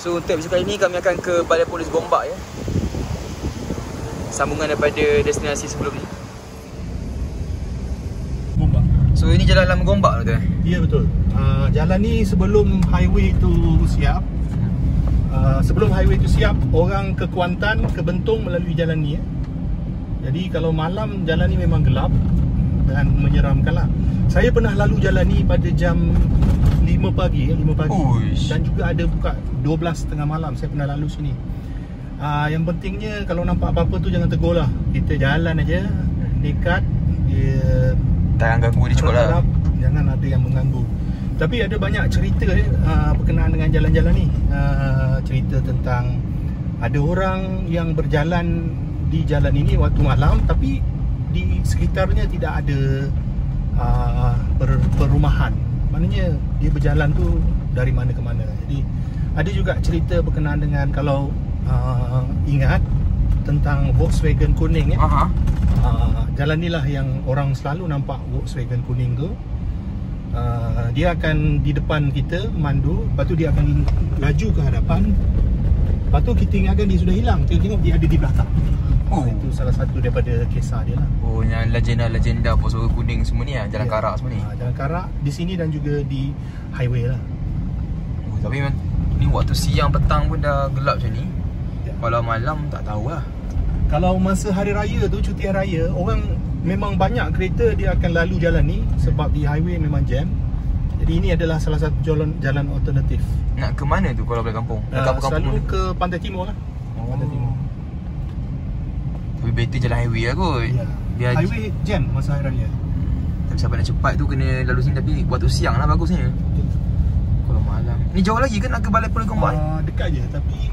So untuk episode kali ni kami akan ke Balai Polis Gombak ya. Sambungan daripada destinasi sebelum ni. Gombak. So ini jalan lama Gombak tu eh. Ya betul. Uh, jalan ni sebelum highway tu siap. Uh, sebelum highway tu siap, orang ke Kuantan, ke Bentong melalui jalan ni ya. Jadi kalau malam jalan ni memang gelap dan menyeramkan lah. Saya pernah lalu jalan ni pada jam 5 pagi ya, 5 pagi. Uish. Dan juga ada buka 12 tengah malam saya pernah lalu sini. Uh, yang pentingnya kalau nampak apa-apa tu jangan tegur lah. Kita jalan aja dekat dia Tak ganggu dia cukup lah. Jangan ada yang mengganggu Tapi ada banyak cerita eh, uh, Berkenaan dengan jalan-jalan ni uh, Cerita tentang Ada orang yang berjalan Di jalan ini waktu malam Tapi di sekitarnya tidak ada uh, per, Perumahan Maknanya dia berjalan tu Dari mana ke mana. Jadi ada juga cerita berkenaan dengan Kalau uh, ingat Tentang Volkswagen kuning eh. Aha. Uh, jalan ni lah yang orang selalu nampak Volkswagen kuning tu. Uh, Dia akan di depan kita mandu Lepas tu dia akan laju ke hadapan. Lepas tu kita ingatkan dia sudah hilang. Tengok-tengok dia ada di belakang Oh. Itu salah satu daripada kisah dia lah Oh yang legenda-legenda Volkswagen kuning semua ni lah Jalan Ya. Karak semua ni. uh, Jalan Karak di sini dan juga di highway lah Oh, tapi memang ni waktu siang petang pun dah gelap macam ni. Ya. Kalau malam tak tahu lah. Kalau masa hari raya tu cuti hari raya Orang memang banyak kereta dia akan lalu jalan ni Sebab di highway memang jam Jadi ini adalah salah satu jalan jalan alternatif Nak ke mana tu kalau balik kampung? Uh, apa kampung selalu dulu? ke Pantai Timur lah Oh. Pantai Timur Tapi better jalan highway lah kot. Ya. Biar Highway jam masa hari raya Tapi siapa nak cepat tu kena lalu sini tapi waktu siang lah bagusnya. Kalau malam. Ni jauh lagi kan nak ke Balai Gombak? ni? uh, Dekat je tapi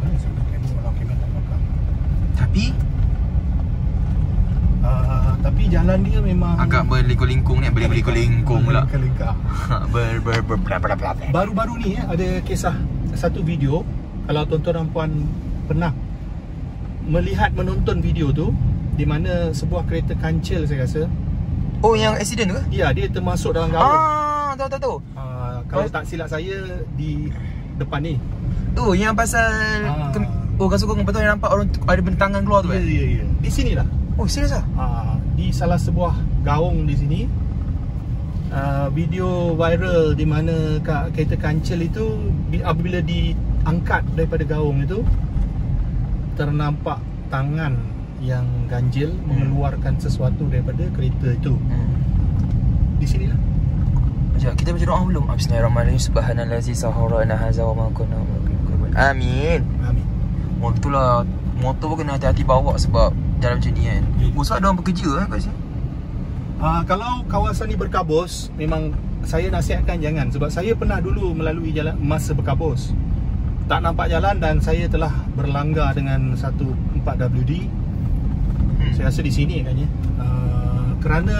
Mana saya nak kamera Kalau kamera tak belakang Tapi uh, Tapi jalan dia memang agak berlingkung-lingkung ni, berlingkung-lingkung pula. Berlingkar ber ber ber bla bla bla. bla. Baru-baru ni eh, ada kisah Satu video Kalau tuan-tuan dan puan Pernah Melihat menonton video tu Di mana sebuah kereta kancil saya rasa Oh yang accident ke? Ya dia termasuk dalam gawang Ah, tahu tahu tahu. uh, Kalau Oh. tak silap saya Di depan ni Tu yang pasal Ah. ke, Oh kasut kau betul yang nampak orang ada bentangan keluar tu Ya eh? ya ya Di sini lah Oh serius ah? uh, Di salah sebuah gaung di sini uh, Video viral di mana kereta kancil itu bi- Apabila diangkat daripada gaung itu Ternampak tangan yang ganjil mengeluarkan sesuatu daripada kereta itu Hmm. Di sini lah Sekejap, kita baca doa belum? Ah, Bismillahirrahmanirrahim. Subhanallazi sahharana hadza wa ma kunna Amin. Amin Oh itulah motor pun kena hati-hati bawa sebab jalan macam ni kan. Ya. Sebab ada orang bekerja eh kat sini. uh, Kalau kawasan ni berkabus Memang saya nasihatkan jangan Sebab saya pernah dulu melalui jalan masa berkabus Tak nampak jalan dan saya telah berlanggar dengan satu 4WD Hmm. Saya rasa di sini katnya uh, Kerana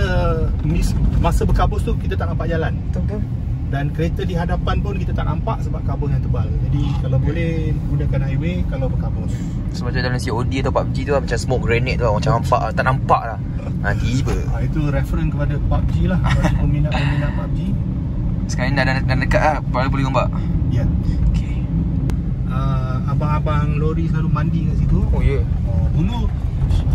mis, masa berkabus tu kita tak nampak jalan Betul. Dan kereta di hadapan pun kita tak nampak sebab kabus yang tebal Jadi kalau boleh gunakan highway kalau berkabus Sebab macam dalam COD atau PUBG tu lah, macam smoke grenade tu lah, macam nampak lah. tak nampak lah. Ha tiba. uh, Itu referen kepada PUBG lah Bagi peminat-peminat PUBG Sekarang dah, dah, dah dekat lah, boleh boleh gombak. Ya Okey. Abang-abang lori selalu mandi kat situ Oh ya. Yeah. Oh, dulu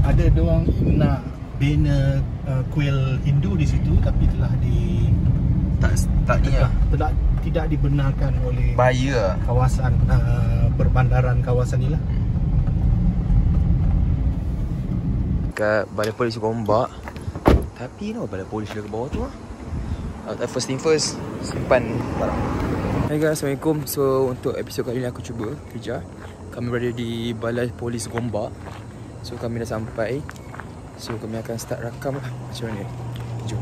ada diorang nak bina uh, kuil Hindu di situ tapi telah di Tak tak ni lah. telah tidak dibenarkan oleh Bahaya lah. kawasan uh, perbandaran kawasan ni lah. Kat balai polis Gombak. Tapi kenapa balai polis dia ke bawah tu lah? Uh, first thing first, simpan barang. Hai guys, Assalamualaikum. So untuk episod kali ni aku cuba kerja. Kami berada di balai polis Gombak. So kami dah sampai. So kami akan start rakam lah macam mana. Jom.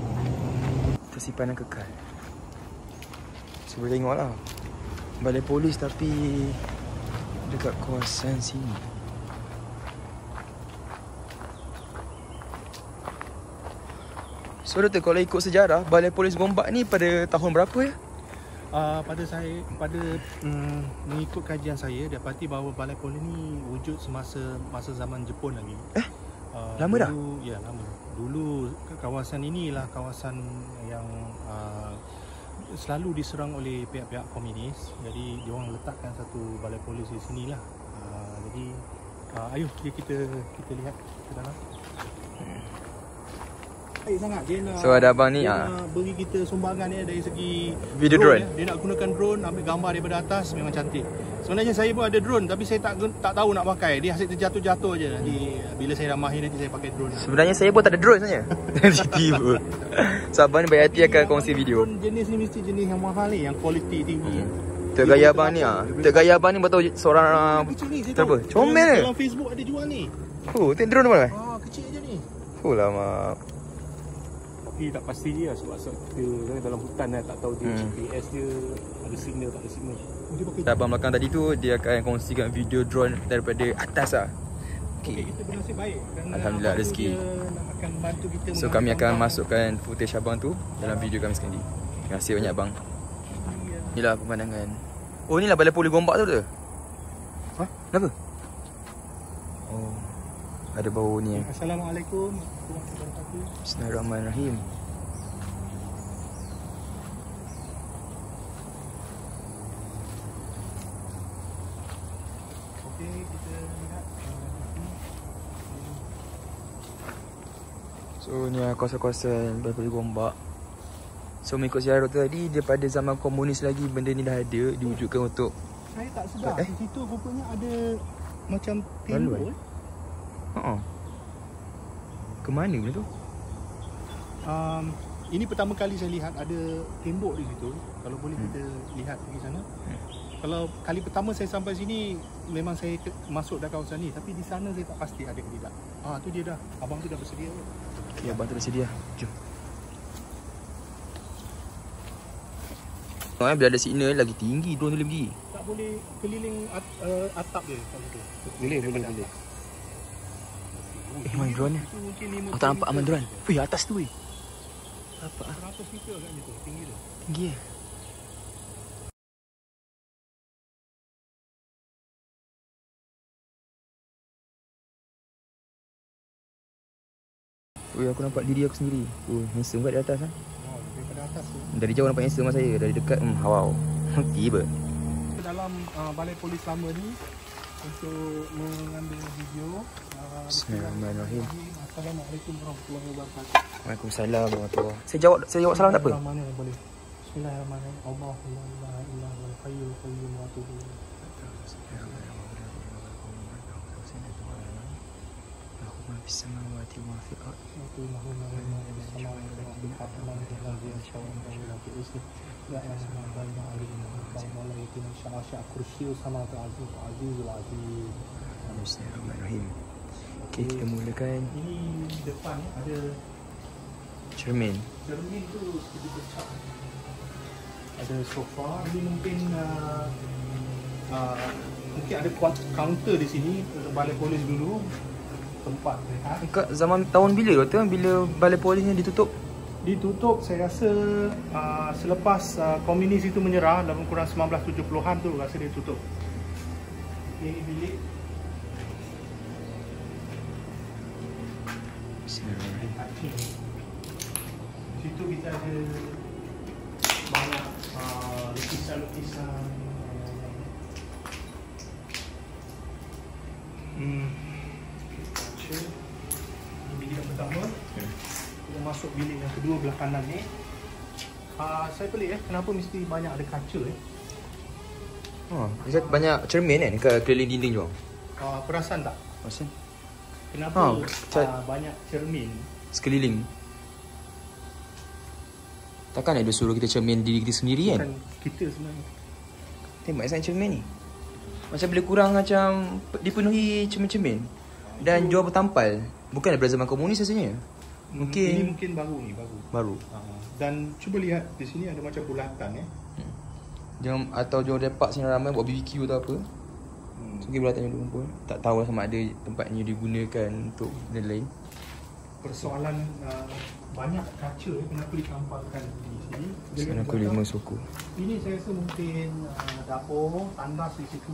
Tersimpanan kekal. So boleh tengok lah. Balai polis tapi dekat kawasan sini. So Doktor kalau ikut sejarah Balai Polis Gombak ni pada tahun berapa ya? Uh, pada saya pada um, mengikut kajian saya dapati bahawa balai polis ni wujud semasa masa zaman Jepun lagi. Eh? Uh, Lama dah? dulu, Ya, lama. Dulu kawasan inilah kawasan yang uh, selalu diserang oleh pihak-pihak komunis. Jadi dia orang letakkan satu balai polis di sini lah. Uh, jadi uh, ayo kita kita lihat ke dalam. Baik sangat dia nak So, ada abang ni, dia ah. beri kita sumbangan ni dari segi Video drone. ya. Dia nak gunakan drone ambil gambar daripada atas memang cantik. Sebenarnya saya pun ada drone tapi saya tak tak tahu nak pakai. Dia asyik terjatuh-jatuh je nanti bila saya dah mahir nanti saya pakai drone. Sebenarnya saya pun tak ada drone sebenarnya. Tiba. so abang ni baik hati akan kongsi video. Drone jenis ni mesti jenis yang mahal ni, yang kualiti tinggi. Tek gaya abang ni ah. Tek gaya abang ni betul seorang uh, Terapa? tahu. Comel Dalam- Facebook ada jual ni. Oh, tek drone mana? Ah, kecil je ni. Oh lama. Tapi tak pasti dia sebab kita kan dalam hutan kan tak tahu dia Hmm. GPS dia ada signal tak ada signal. Oh, dia pakai Abang belakang tadi tu dia akan kongsikan video drone daripada atas ah. Okey, Okey. kita bernasib baik kerana Alhamdulillah, rezeki. dia nak akan bantu kita So kami akan masukkan footage abang tu dalam video kami sekali. Terima kasih banyak abang. Inilah pemandangan. Oh, inilah balai poli gombak tu tu. Ha? Kenapa? Oh. Ada bau ni. eh. Assalamualaikum warahmatullahi wabarakatuh. Bismillahirrahmanirrahim. Okey, kita lihat uh, So ni lah kawasan-kawasan poli gombak. So mengikut siaran tadi daripada zaman komunis lagi benda ni dah ada diwujudkan untuk saya tak sedar Eh? di situ rupanya ada macam tembok. Ha. Ke mana benda tu? Um, ini pertama kali saya lihat ada tembok di situ. Kalau boleh kita lihat pergi sana. Kalau kali pertama saya sampai sini memang saya ke, masuk dah kawasan ni tapi di sana saya tak pasti ada ke tidak. Ah tu dia dah. Abang tu dah bersedia. Ya, abang tu bersedia. Jom. Oh, eh, bila ada signal lagi tinggi drone tu boleh pergi. Tak boleh keliling at, uh, atap dia kat situ. Boleh, boleh, boleh. Eh, mana drone ni? Aku tak nampak aman drone. Weh, atas tu weh. Apa? 100 meter kat situ tinggi dia. Tinggi eh. Weh, aku nampak diri aku sendiri. Oh, handsome kat di atas ah. Oh, daripada atas tu. Dari jauh nampak handsome mas saya, dari dekat hmm, wow. Tiba. dalam uh, balai polis lama ni untuk mengambil video. Bismillahirrahmanirrahim. Assalamualaikum warahmatullahi wabarakatuh. Waalaikumsalam warahmatullahi Saya jawab saya jawab salam tak apa? Mana yang boleh? Bismillahirrahmanirrahim. Allahu la ilaha illa huwal hayyul qayyum wa atubu ilaih. Bismillahirrahmanirrahim. Okey, kita mulakan Ini depan ni ada cermin. cermin tu sedikit besar. Ada sofa. Ini mungkin uh, uh, mungkin ada kaunter di sini untuk balai polis dulu tempat rehat. Kat zaman tahun bila doktor? Bila balai polis ni ditutup? Ditutup saya rasa uh, selepas uh, komunis itu menyerah dalam kurang 1970-an tu rasa dia tutup. Ini bilik Bismillahirrahmanirrahim. Situ kita ada banyak uh, lukisan-lukisan. Hmm. Kaca. Ini bilik yang pertama. Kita masuk bilik yang kedua belah kanan ni. Uh, saya pelik eh, kenapa mesti banyak ada kaca eh? Oh, bisa banyak cermin kan kat keliling dinding tu. Uh, perasan tak? Maksud Kenapa Oh, uh, banyak cermin? sekeliling. Takkan ada suruh kita cermin diri kita sendiri kan? Bukan kita sebenarnya. Tengok saya cermin ni. Macam boleh kurang macam dipenuhi cermin-cermin dan jual bertampal. Bukan daripada zaman komunis rasanya. Hmm, Mungkin Ini mungkin baru ni, baru. baru. Uh, dan cuba lihat di sini ada macam bulatan eh. Jom atau jom lepak sini ramai buat BBQ atau apa. Hmm. Boleh tanya dulu pun. Tak tahu sama ada tempat ni digunakan untuk benda lain. persoalan uh, banyak kaca eh, kenapa ditampalkan di sini. Lihat aku lima suku. Ini saya rasa mungkin uh, dapur, tandas di situ.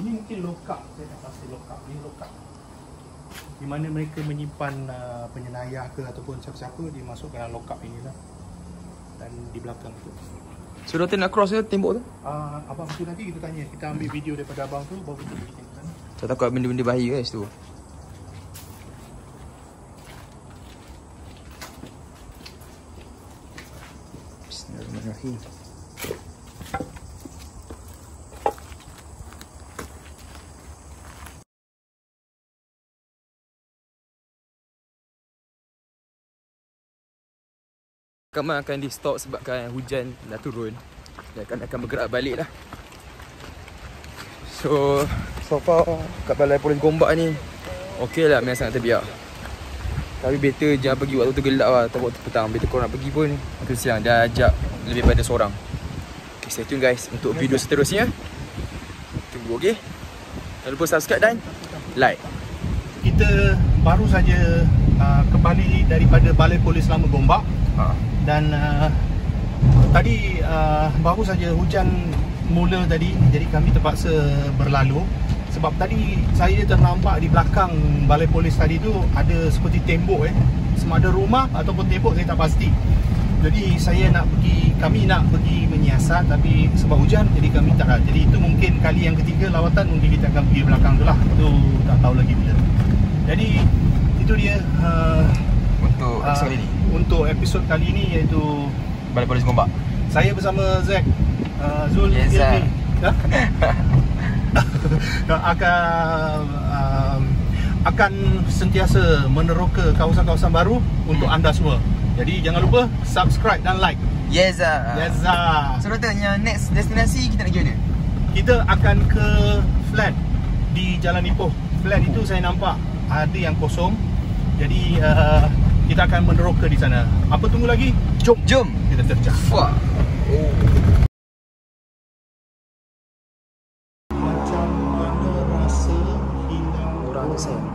Ini mungkin lokap, saya tak pasti lokap. Ini lokap. Di mana mereka menyimpan uh, penyenayah ke ataupun siapa-siapa dimasukkan dalam lokap inilah. dan di belakang tu. So Dr. nak cross ke tembok tu? Uh, abang tu nanti kita tanya. Kita ambil video daripada abang tu baru kita pergi tengok sana. Saya takut benda-benda bahaya kat situ. Bismillahirrahmanirrahim. Kami akan di stop sebabkan hujan dah turun. Dan akan, akan bergerak balik lah. So So far kat balai polis Gombak ni Okey lah memang sangat terbiak. Tapi better jangan pergi waktu tu gelap lah Atau waktu petang. Better korang nak pergi pun Waktu siang. Dah ajak lebih pada seorang. Okay, Stay tune guys Untuk video seterusnya. Tunggu okey? Jangan lupa subscribe dan Like. Kita baru saja uh, kembali daripada Balai Polis Lama Gombak. Ha. Dan uh, tadi uh, baru saja hujan mula tadi jadi kami terpaksa berlalu. Sebab tadi saya ternampak di belakang balai polis tadi tu ada seperti tembok eh. Sama ada rumah ataupun tembok saya tak pasti. Jadi saya nak pergi kami nak pergi menyiasat tapi sebab hujan jadi kami tak. Jadi itu mungkin kali yang ketiga lawatan mungkin kita akan pergi belakang tu lah. Itu tak tahu lagi bila. Jadi itu dia uh, Untuk Ah, episod kali ni Untuk episod kali ni iaitu Balai polis Gombak saya bersama Zack uh, Zul Yes, Ilmi. Ya? akan um, akan sentiasa meneroka kawasan-kawasan baru untuk Hmm. anda semua. Jadi jangan lupa subscribe dan like. Yes ah. Yes, ah. So yang next destinasi kita nak pergi mana? Kita akan ke flat di Jalan Ipoh. Flat itu saya nampak ada yang kosong. Jadi uh, kita akan meneroka di sana. Apa tunggu lagi? Jom Jom kita terjah. Fuck Oh Macam mana rasa hilang Orang tu sayang